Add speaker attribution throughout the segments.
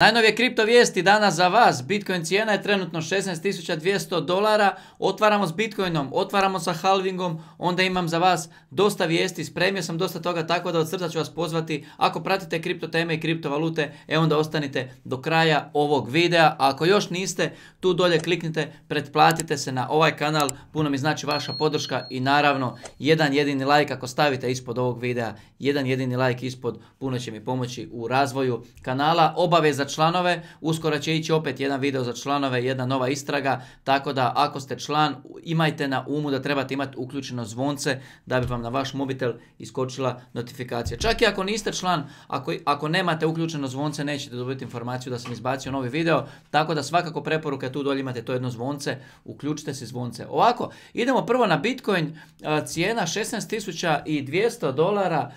Speaker 1: Najnovije kripto vijesti danas za vas. Bitcoin cijena je trenutno 16.200 dolara. Otvaramo s Bitcoinom, otvaramo sa halvingom, onda imam za vas dosta vijesti. Spremio sam dosta toga tako da od srca ću vas pozvati. Ako pratite kripto teme i kriptovalute, e onda ostanite do kraja ovog videa. ako još niste, tu dolje kliknite, pretplatite se na ovaj kanal. Puno mi znači vaša podrška i naravno jedan jedini like ako stavite ispod ovog videa. Jedan jedini like ispod puno će mi pomoći u razvoju kanala. Obaveza članove. Uskoro će ići opet jedan video za članove, jedna nova istraga. Tako da ako ste član, imajte na umu da trebate imati uključeno zvonce da bi vam na vaš mobitel iskočila notifikacija. Čak i ako niste član, ako, ako nemate uključeno zvonce, nećete dobiti informaciju da sam izbacio novi video. Tako da svakako preporuka tu dolje imate to jedno zvonce, uključite si zvonce. Ovako, idemo prvo na Bitcoin, cijena 16.200 dolara,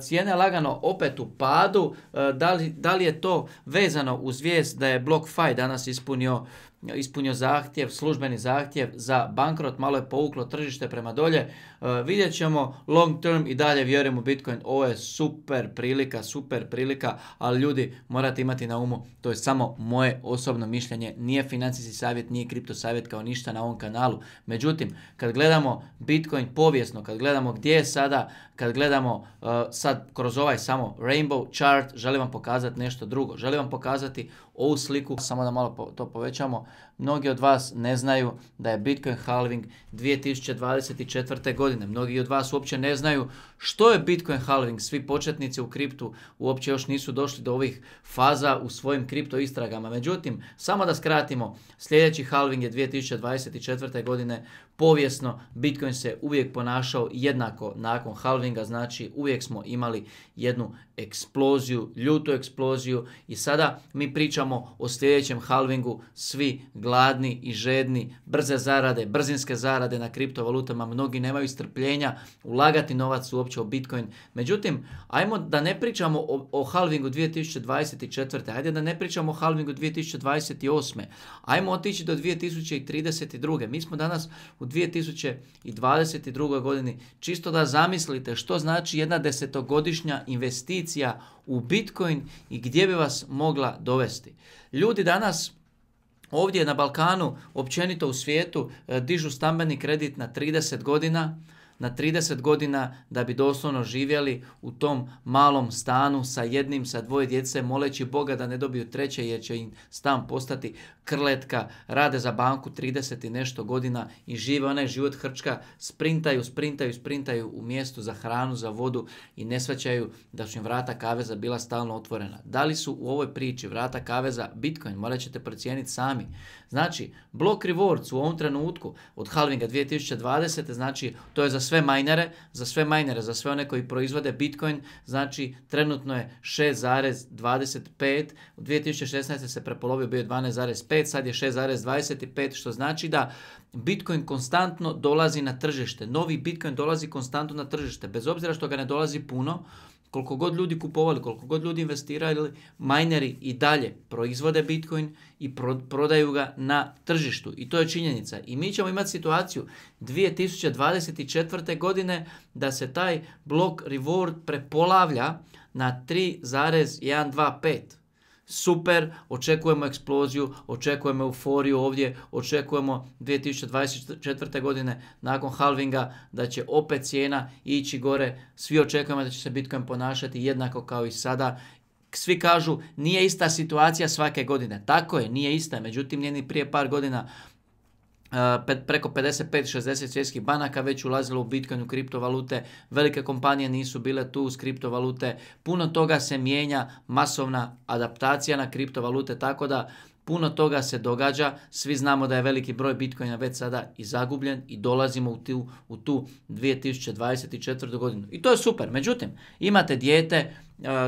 Speaker 1: cijene lagano opet u padu. Da li, da li je to vezano uz vijest da je BlockFi danas ispunio ispunio zahtjev, službeni zahtjev za bankrot, malo je povuklo tržište prema dolje. E, vidjet ćemo long term i dalje vjerujem u Bitcoin. Ovo je super prilika, super prilika, ali ljudi morate imati na umu, to je samo moje osobno mišljenje, nije financijski savjet, nije kripto savjet kao ništa na ovom kanalu. Međutim, kad gledamo Bitcoin povijesno, kad gledamo gdje je sada, kad gledamo uh, sad kroz ovaj samo rainbow chart, želim vam pokazati nešto drugo. Želim vam pokazati ovu sliku, samo da malo to povećamo. Mnogi od vas ne znaju da je Bitcoin halving 2024. godine. Mnogi od vas uopće ne znaju što je Bitcoin halving. Svi početnici u kriptu uopće još nisu došli do ovih faza u svojim kripto istragama. Međutim, samo da skratimo, sljedeći halving je 2024. godine. Povijesno, Bitcoin se uvijek ponašao jednako nakon halvinga, znači uvijek smo imali jednu eksploziju, ljutu eksploziju i sada mi pričamo o sljedećem halvingu, svi gladni i žedni, brze zarade, brzinske zarade na kriptovalutama, mnogi nemaju strpljenja ulagati novac uopće o Bitcoin. Međutim, ajmo da ne pričamo o, o halvingu 2024. Ajde da ne pričamo o halvingu 2028. Ajmo otići do 2032. Mi smo danas u 2022. godini. Čisto da zamislite što znači jedna desetogodišnja investicija u Bitcoin i gdje bi vas mogla dovesti. Ljudi danas ovdje na Balkanu, općenito u svijetu, e, dižu stambeni kredit na 30 godina, na 30 godina da bi doslovno živjeli u tom malom stanu sa jednim, sa dvoje djece, moleći Boga da ne dobiju treće jer će im stan postati krletka, rade za banku 30 i nešto godina i žive onaj život hrčka, sprintaju, sprintaju, sprintaju u mjestu za hranu, za vodu i ne svaćaju da su im vrata kaveza bila stalno otvorena. Da li su u ovoj priči vrata kaveza Bitcoin? Morat ćete procijeniti sami. Znači, block rewards u ovom trenutku od halvinga 2020. znači to je za sve majnere, za sve majnere, za sve one koji proizvode Bitcoin, znači trenutno je 6,25, u 2016. se prepolovio bio 12,5, sad je 6,25, što znači da Bitcoin konstantno dolazi na tržište. Novi Bitcoin dolazi konstantno na tržište, bez obzira što ga ne dolazi puno, koliko god ljudi kupovali, koliko god ljudi investirali, mineri i dalje proizvode Bitcoin i prodaju ga na tržištu. I to je činjenica. I mi ćemo imati situaciju 2024. godine da se taj blok reward prepolavlja na 3,125 super, očekujemo eksploziju, očekujemo euforiju ovdje, očekujemo 2024. godine nakon halvinga da će opet cijena ići gore, svi očekujemo da će se Bitcoin ponašati jednako kao i sada svi kažu nije ista situacija svake godine. Tako je, nije ista. Međutim, nije ni prije par godina preko 55-60 svjetskih banaka već ulazilo u Bitcoin, u kriptovalute, velike kompanije nisu bile tu uz kriptovalute, puno toga se mijenja, masovna adaptacija na kriptovalute, tako da puno toga se događa, svi znamo da je veliki broj Bitcoina već sada i zagubljen i dolazimo u tu, u tu 2024. godinu. I to je super, međutim, imate dijete,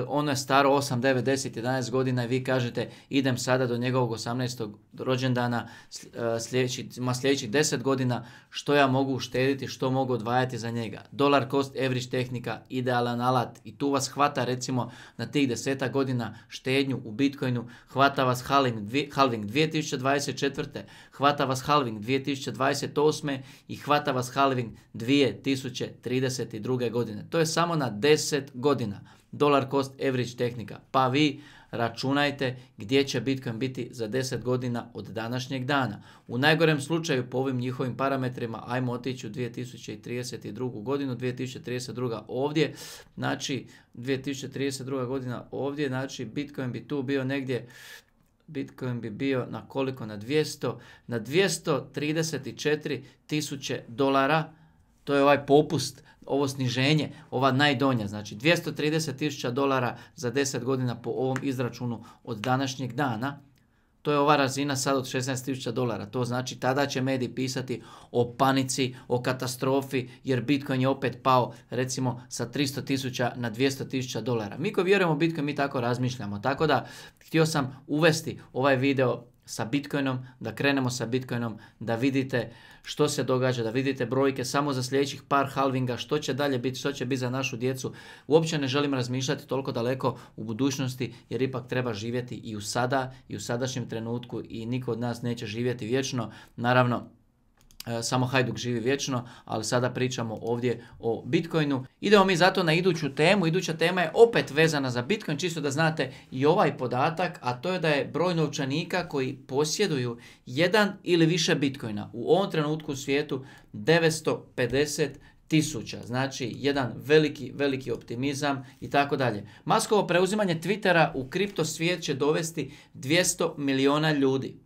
Speaker 1: ono je staro 8, 9, 10, 11 godina i vi kažete idem sada do njegovog 18. rođendana, eh, sljedeći, ima sljedećih 10 godina, što ja mogu uštediti, što mogu odvajati za njega. Dolar cost average tehnika, idealan alat i tu vas hvata recimo na tih 10 godina štednju u Bitcoinu, hvata vas halving, halving 2024. hvata vas halving 2028. i hvata vas halving 2032. godine. To je samo na 10 godina dolar cost average tehnika. Pa vi računajte gdje će Bitcoin biti za 10 godina od današnjeg dana. U najgorem slučaju po ovim njihovim parametrima ajmo otići u 2032. godinu, 2032. ovdje, znači 2032. godina ovdje, znači Bitcoin bi tu bio negdje Bitcoin bi bio na koliko? Na 200, na 234 tisuće dolara. To je ovaj popust, ovo sniženje, ova najdonja. Znači 230 tisuća dolara za 10 godina po ovom izračunu od današnjeg dana. To je ova razina sad od 16.000 dolara. To znači tada će mediji pisati o panici, o katastrofi, jer Bitcoin je opet pao recimo sa 300.000 na 200.000 dolara. Mi ko vjerujemo u Bitcoin, mi tako razmišljamo. Tako da htio sam uvesti ovaj video sa Bitcoinom, da krenemo sa Bitcoinom, da vidite što se događa, da vidite brojke samo za sljedećih par halvinga, što će dalje biti, što će biti za našu djecu. Uopće ne želim razmišljati toliko daleko u budućnosti, jer ipak treba živjeti i u sada, i u sadašnjem trenutku i niko od nas neće živjeti vječno. Naravno, samo Hajduk živi vječno, ali sada pričamo ovdje o Bitcoinu. Idemo mi zato na iduću temu. Iduća tema je opet vezana za Bitcoin, čisto da znate i ovaj podatak, a to je da je broj novčanika koji posjeduju jedan ili više Bitcoina u ovom trenutku u svijetu 950 tisuća. Znači, jedan veliki, veliki optimizam i tako dalje. Maskovo preuzimanje Twittera u kripto svijet će dovesti 200 miliona ljudi.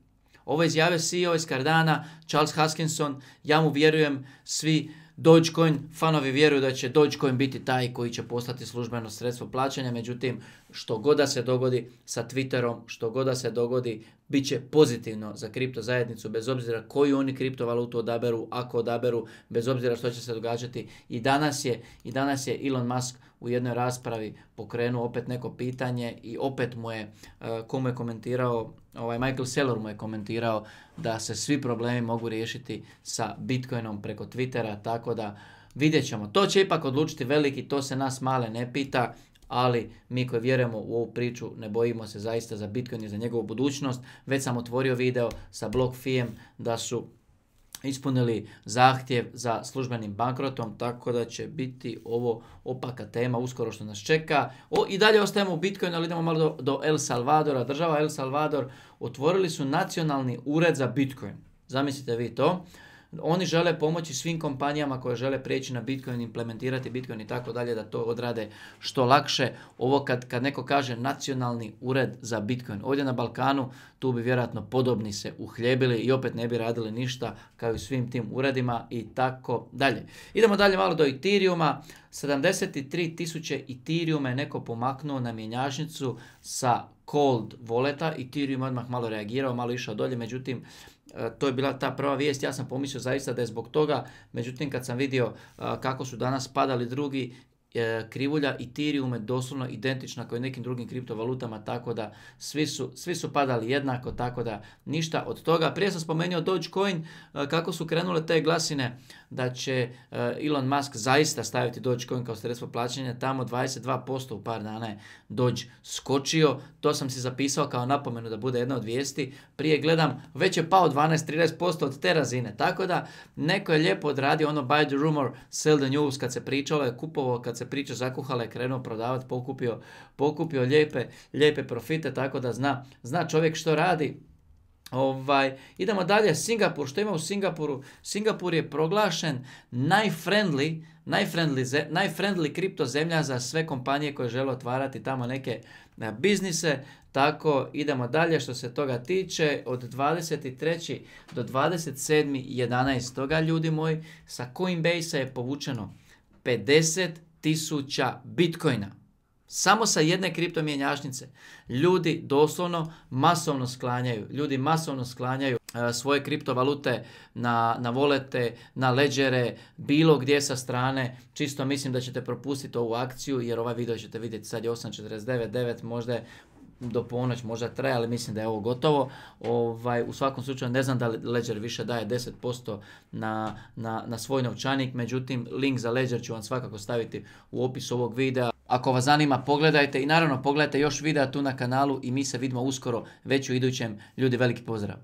Speaker 1: Ovo izjave CEO iz Cardana, Charles Huskinson, ja mu vjerujem, svi Dogecoin fanovi vjeruju da će Dogecoin biti taj koji će postati službeno sredstvo plaćanja, međutim što god da se dogodi sa Twitterom, što god da se dogodi, bit će pozitivno za kripto zajednicu, bez obzira koju oni kriptovalutu odaberu, ako odaberu, bez obzira što će se događati. I danas je, i danas je Elon Musk u jednoj raspravi pokrenuo opet neko pitanje i opet mu je, e, komu je komentirao, ovaj Michael Saylor mu je komentirao da se svi problemi mogu riješiti sa Bitcoinom preko Twittera, tako da vidjet ćemo. To će ipak odlučiti veliki, to se nas male ne pita, ali mi koji vjerujemo u ovu priču ne bojimo se zaista za Bitcoin i za njegovu budućnost. Već sam otvorio video sa BlockFijem da su ispunili zahtjev za službenim bankrotom, tako da će biti ovo opaka tema uskoro što nas čeka. O, I dalje ostajemo u Bitcoinu, ali idemo malo do, do El Salvadora. Država El Salvador otvorili su nacionalni ured za Bitcoin. Zamislite vi to. Oni žele pomoći svim kompanijama koje žele prijeći na Bitcoin, implementirati Bitcoin i tako dalje, da to odrade što lakše. Ovo kad, kad neko kaže nacionalni ured za Bitcoin. Ovdje na Balkanu tu bi vjerojatno podobni se uhljebili i opet ne bi radili ništa kao i svim tim uredima i tako dalje. Idemo dalje malo do Ethereuma. 73 tisuće Ethereuma je neko pomaknuo na mjenjačnicu sa cold voleta. Ethereum odmah malo reagirao, malo išao dolje, međutim to je bila ta prva vijest, ja sam pomislio zaista da je zbog toga, međutim kad sam vidio e, kako su danas padali drugi, e, krivulja Ethereum je doslovno identična kao i nekim drugim kriptovalutama, tako da svi su, svi su padali jednako, tako da ništa od toga. Prije sam spomenuo Dogecoin, kako su krenule te glasine da će Elon Musk zaista staviti Dogecoin kao sredstvo plaćanja, tamo 22% u par dana je Doge skočio, to sam si zapisao kao napomenu da bude jedna od vijesti. Prije gledam, već je pao 12-13% od te razine. Tako da, neko je lijepo odradio ono buy the rumor, sell the news, kad se pričalo je kupovao, kad se priča zakuhala je krenuo prodavati, pokupio, pokupio lijepe, lijepe profite, tako da zna, zna čovjek što radi. Ovaj, idemo dalje, Singapur, što ima u Singapuru? Singapur je proglašen najfriendly, najfriendly, najfriendly kripto zemlja za sve kompanije koje žele otvarati tamo neke biznise. Tako idemo dalje što se toga tiče. Od 23. do 27. ljudi moji sa Coinbase je povučeno 50 tisuća bitcoina. Samo sa jedne kriptomjenjačnice ljudi doslovno masovno sklanjaju. Ljudi masovno sklanjaju e, svoje kriptovalute na, na volete, na leđere, bilo gdje sa strane. Čisto mislim da ćete propustiti ovu akciju jer ovaj video ćete vidjeti sad je 8.49, 9, možda je do ponoć možda traje, ali mislim da je ovo gotovo. Ovaj, u svakom slučaju ne znam da Ledger više daje 10% na, na, na svoj novčanik, međutim link za Ledger ću vam svakako staviti u opisu ovog videa. Ako vas zanima pogledajte i naravno pogledajte još videa tu na kanalu i mi se vidimo uskoro već u idućem. Ljudi veliki pozdrav!